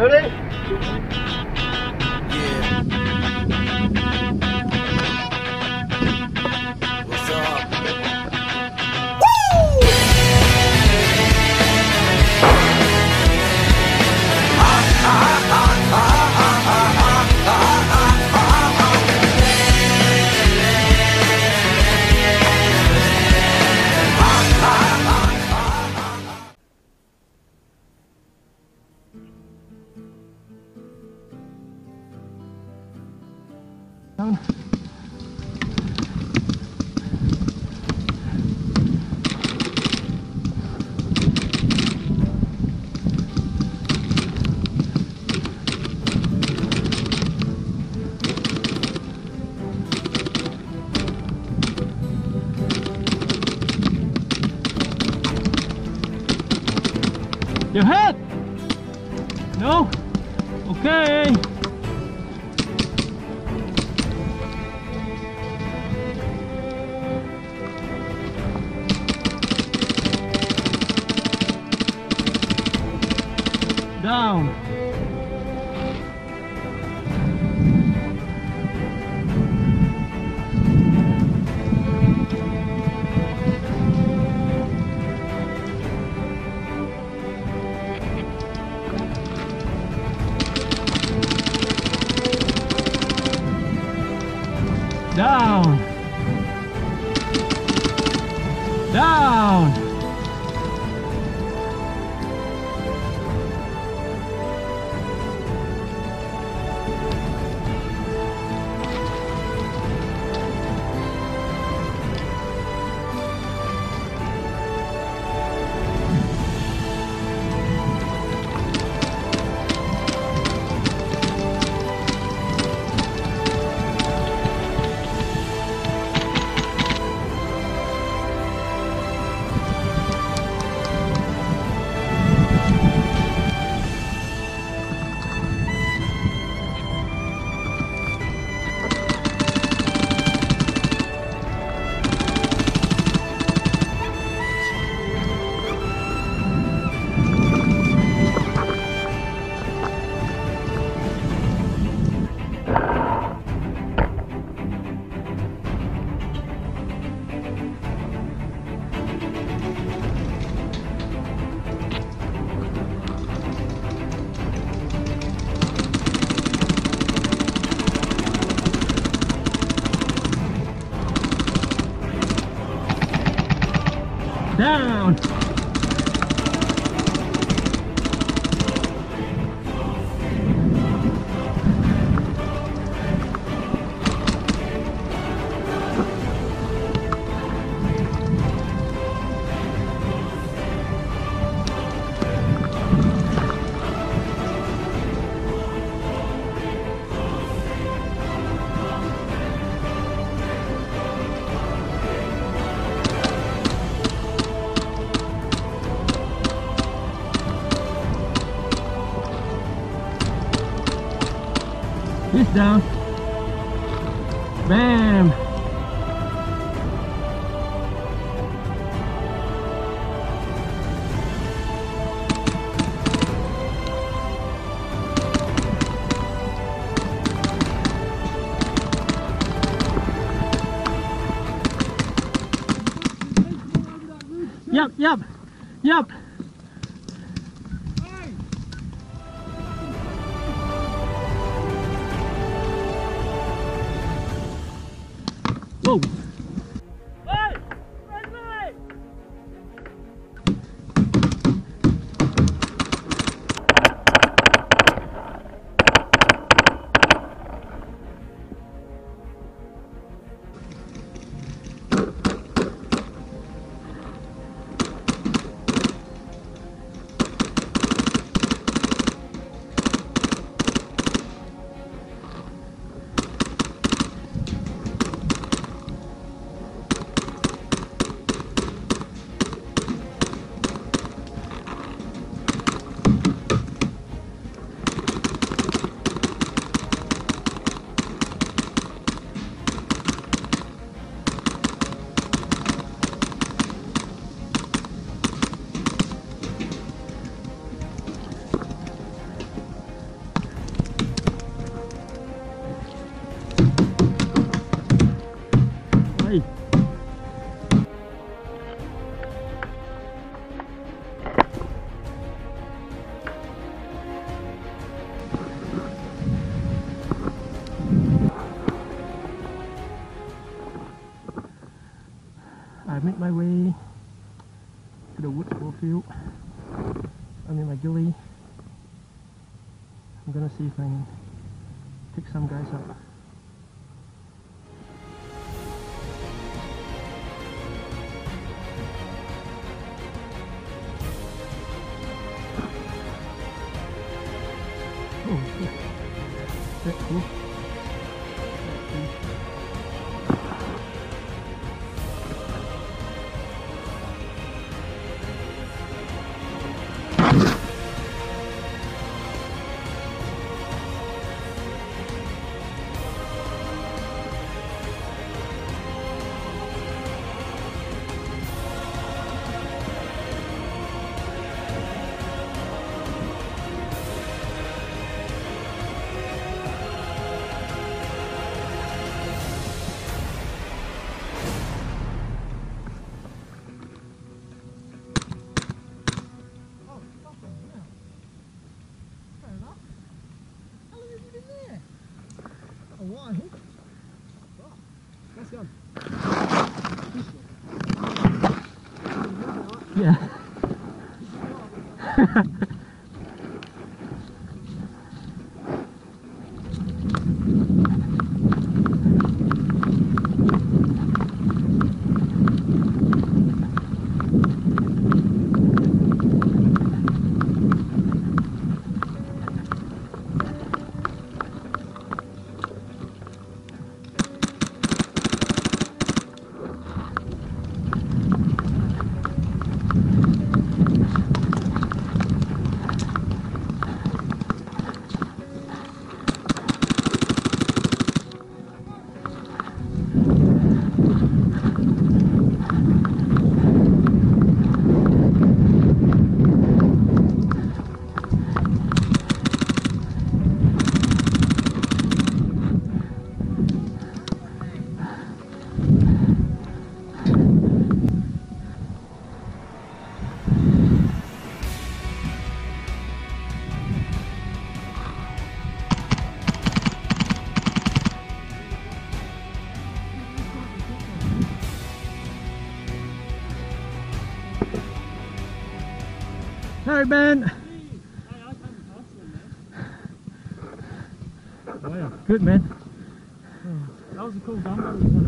Ready? Head! No? Okay. Down. Down. Down. Down. Down. Bam. Yep, yep, yep. I'm gonna see if I can pick some guys up. Yeah. Sorry, Ben. Wow. Good, man. That was a cool gumbo.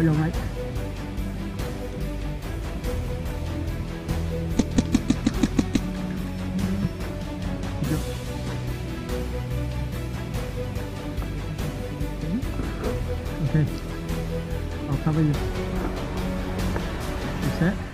Good. Okay. I'll cover you. You set?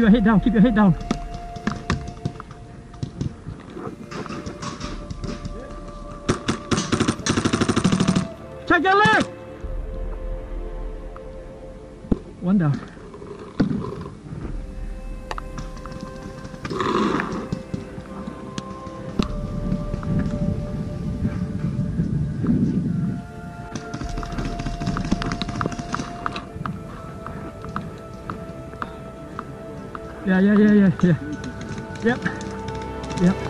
Keep your head down, keep your head down. Check your leg! One down. Yeah, yeah, yeah, yeah, yeah. Yep. Yep.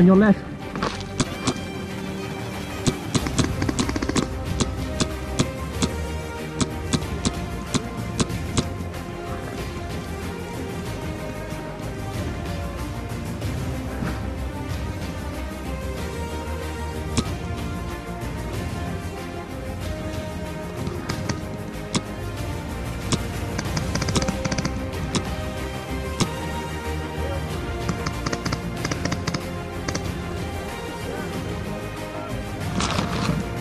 On your left.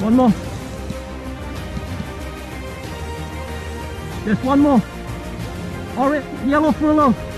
One more. Just one more. Orange, yellow for furlough.